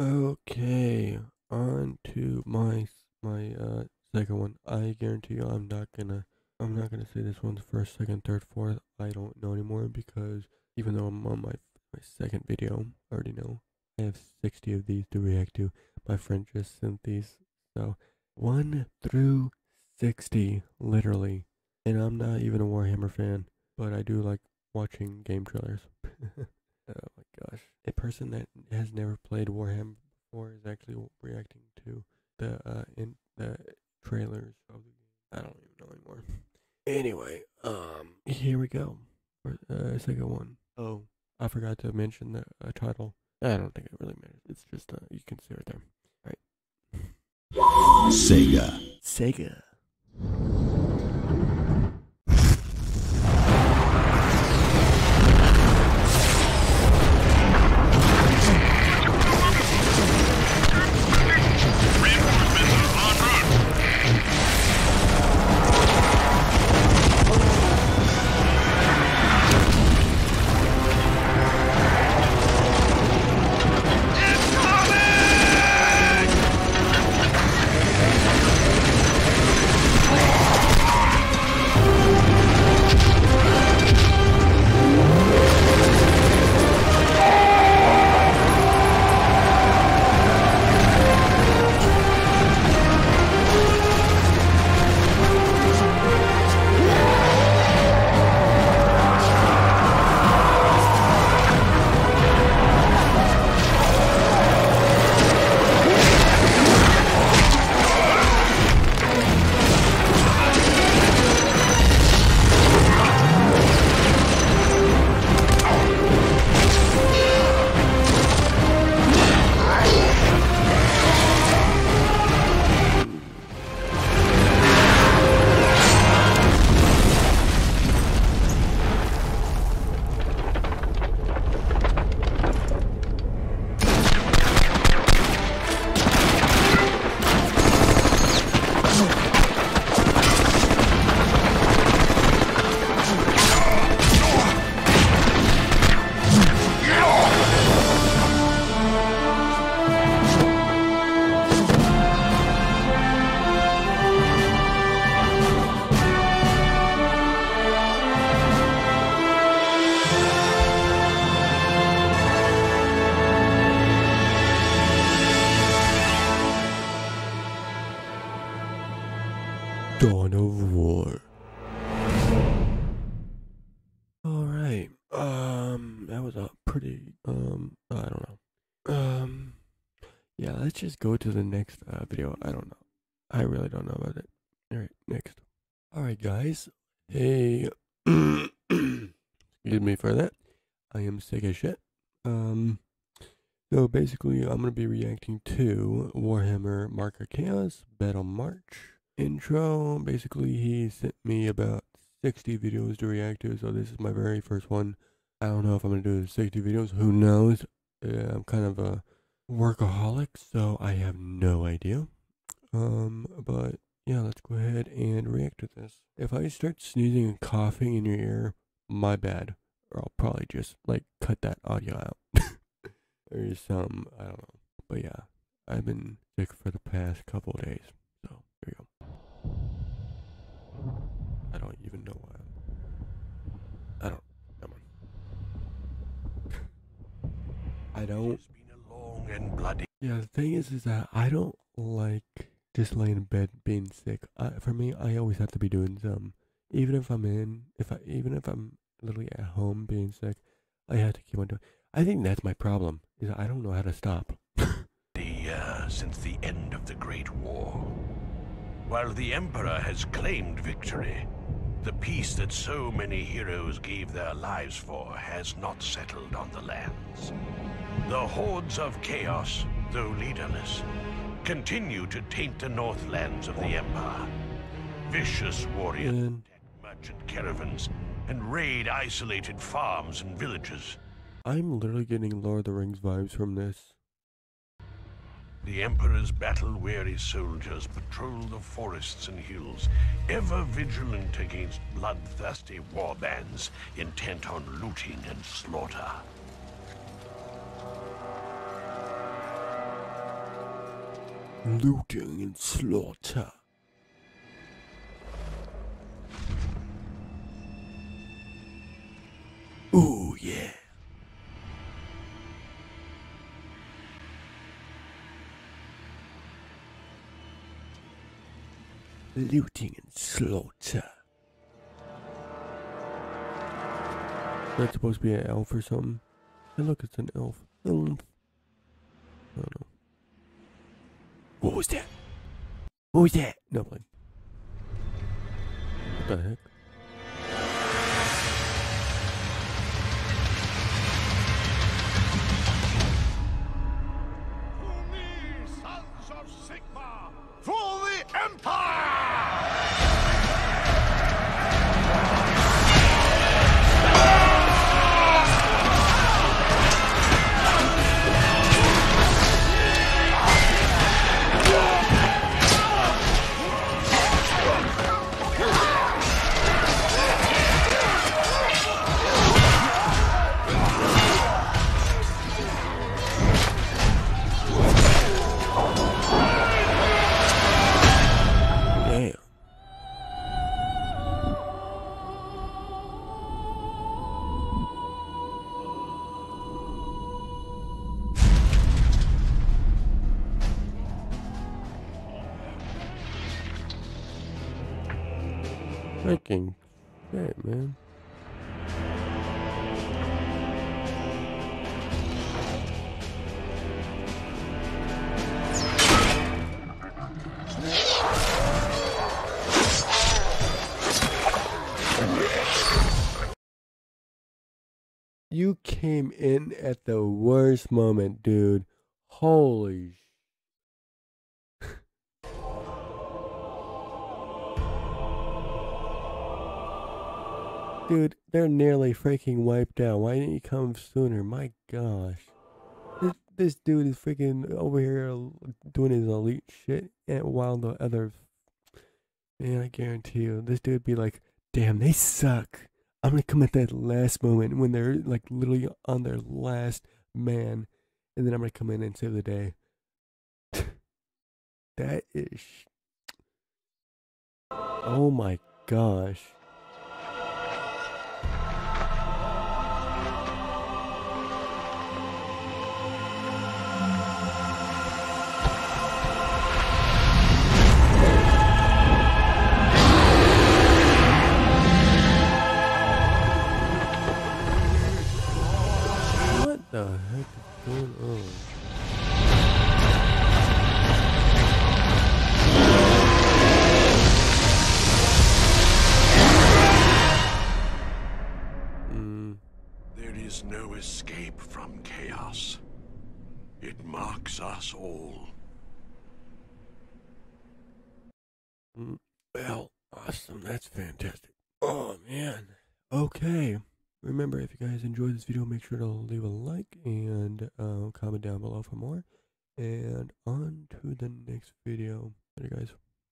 Okay, on to my my uh second one. I guarantee you, I'm not gonna I'm not gonna say this one's first, second, third, fourth. I don't know anymore because even though I'm on my my second video, I already know I have 60 of these to react to. My friend just sent these, so one through 60, literally. And I'm not even a Warhammer fan, but I do like watching game trailers. oh gosh. A person that has never played Warhammer before is actually reacting to the uh in the trailers of the game. I don't even know anymore. Anyway, um here we go. For uh second one. Oh, I forgot to mention the uh, title. I don't think it really matters. It's just uh you can see right there. All right. Sega. Sega. Um, that was a pretty um. I don't know. Um, yeah. Let's just go to the next uh, video. I don't know. I really don't know about it. All right, next. All right, guys. Hey, excuse me for that. I am sick as shit. Um, so basically, I'm gonna be reacting to Warhammer Mark of Chaos Battle March intro. Basically, he sent me about 60 videos to react to, so this is my very first one. I don't know if I'm gonna do 60 videos. Who knows? Uh, I'm kind of a workaholic, so I have no idea. Um, but yeah, let's go ahead and react to this. If I start sneezing and coughing in your ear, my bad. Or I'll probably just like cut that audio out. or some, I don't know. But yeah, I've been sick for the past couple days. So here we go. I don't even know why. I don't. Come on. I don't. It's been a long and bloody. Yeah, the thing is, is that I don't like just laying in bed being sick. I, for me, I always have to be doing some. Even if I'm in, if I, even if I'm literally at home being sick, I have to keep on doing. I think that's my problem. Is I don't know how to stop. The uh, since the end of the Great War. While the Emperor has claimed victory, the peace that so many heroes gave their lives for has not settled on the lands. The hordes of chaos, though leaderless, continue to taint the northlands of the Empire. Vicious warriors attack merchant caravans and raid isolated farms and villages. I'm literally getting Lord of the Rings vibes from this. The Emperor's battle-weary soldiers patrol the forests and hills, ever vigilant against bloodthirsty warbands intent on looting and slaughter. Looting and slaughter. Ooh, yeah. Looting and slaughter. That's supposed to be an elf or something. Hey, look, it's an elf. Elf. I don't know. What was that? What was that? Nothing. What the heck? Freaking shit, man. You came in at the worst moment, dude. Holy Dude, they're nearly freaking wiped out. Why didn't you come sooner? My gosh. This, this dude is freaking over here doing his elite shit, and while the other. Man, I guarantee you, this dude would be like, damn, they suck. I'm gonna come at that last moment when they're like literally on their last man, and then I'm gonna come in and save the day. that is. Oh my gosh. Marks us all. mm, well, awesome. That's fantastic. Oh man. Okay. Remember, if you guys enjoyed this video, make sure to leave a like and uh, comment down below for more. And on to the next video. Later, guys.